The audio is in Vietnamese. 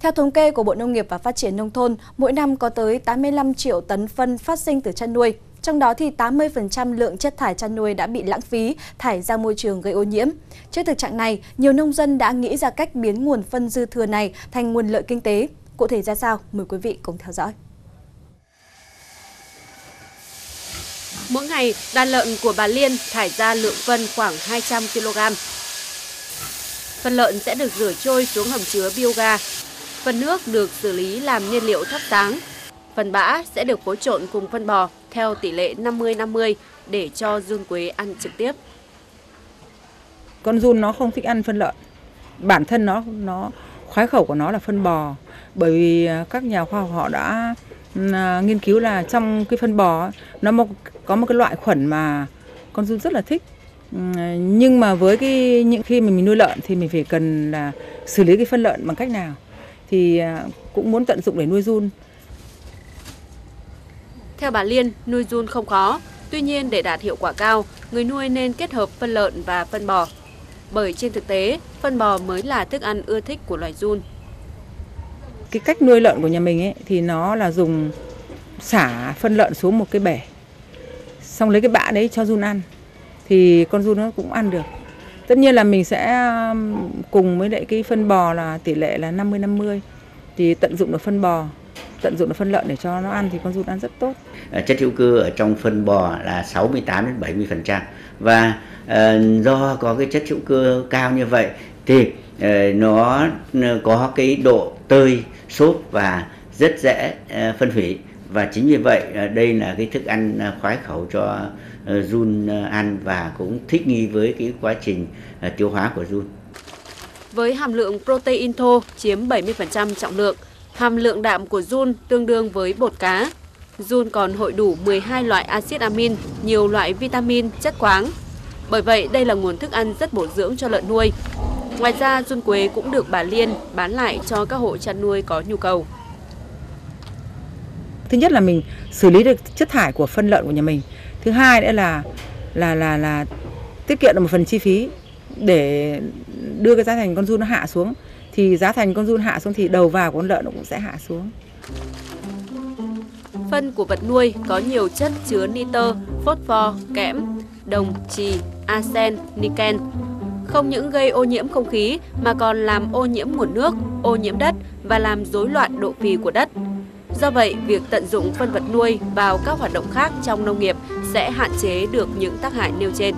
Theo thống kê của Bộ Nông nghiệp và Phát triển Nông thôn, mỗi năm có tới 85 triệu tấn phân phát sinh từ chăn nuôi. Trong đó thì 80% lượng chất thải chăn nuôi đã bị lãng phí, thải ra môi trường gây ô nhiễm. Trước thực trạng này, nhiều nông dân đã nghĩ ra cách biến nguồn phân dư thừa này thành nguồn lợi kinh tế. Cụ thể ra sao? Mời quý vị cùng theo dõi. Mỗi ngày, đàn lợn của bà Liên thải ra lượng phân khoảng 200 kg. Phân lợn sẽ được rửa trôi xuống hầm chứa bioga. Phần nước được xử lý làm nhiên liệu thắp sáng. Phần bã sẽ được phối trộn cùng phân bò theo tỷ lệ 50-50 để cho run quế ăn trực tiếp. Con run nó không thích ăn phân lợn. Bản thân nó nó, khoái khẩu của nó là phân bò bởi vì à, các nhà khoa học họ đã à, nghiên cứu là trong cái phân bò nó có một cái loại khuẩn mà con run rất là thích à, nhưng mà với cái, những khi mà mình nuôi lợn thì mình phải cần là xử lý cái phân lợn bằng cách nào thì à, cũng muốn tận dụng để nuôi run. Theo bà Liên, nuôi run không khó, tuy nhiên để đạt hiệu quả cao, người nuôi nên kết hợp phân lợn và phân bò. Bởi trên thực tế, phân bò mới là thức ăn ưa thích của loài run. Cái cách nuôi lợn của nhà mình ấy thì nó là dùng xả phân lợn xuống một cái bể, xong lấy cái bã đấy cho run ăn thì con run nó cũng ăn được. Tất nhiên là mình sẽ um, cùng với lại cái phân bò là tỷ lệ là 50 50 thì tận dụng được phân bò tận dụng được phân lợn để cho nó ăn thì con run ăn rất tốt. À, chất hữu cơ ở trong phân bò là 68 đến 70 phần trăm. Và uh, do có cái chất hữu cơ cao như vậy thì uh, nó có cái độ tơi xốp và rất dễ uh, phân hủy và chính vì vậy à, đây là cái thức ăn à, khoái khẩu cho ờ, run à, ăn và cũng thích nghi với cái quá trình tiêu hóa của run. Với hàm lượng protein thô chiếm 70% trọng lượng, hàm lượng đạm của run tương đương với bột cá. Run còn hội đủ 12 loại axit amin, nhiều loại vitamin, chất khoáng. Bởi vậy, đây là nguồn thức ăn rất bổ dưỡng cho lợn nuôi. Ngoài ra, run quế cũng được bà Liên bán lại cho các hộ chăn nuôi có nhu cầu. Thứ nhất là mình xử lý được chất thải của phân lợn của nhà mình. Thứ hai nữa là là là là tiết kiệm được một phần chi phí để đưa cái giá thành con run nó hạ xuống thì giá thành con run hạ xuống thì đầu vào của con lợn nó cũng sẽ hạ xuống. Phân của vật nuôi có nhiều chất chứa nitơ, phosphor, kẽm, đồng, trì, arsen, niken. Không những gây ô nhiễm không khí mà còn làm ô nhiễm nguồn nước, ô nhiễm đất và làm rối loạn độ phì của đất. Do vậy, việc tận dụng phân vật nuôi vào các hoạt động khác trong nông nghiệp sẽ hạn chế được những tác hại nêu trên.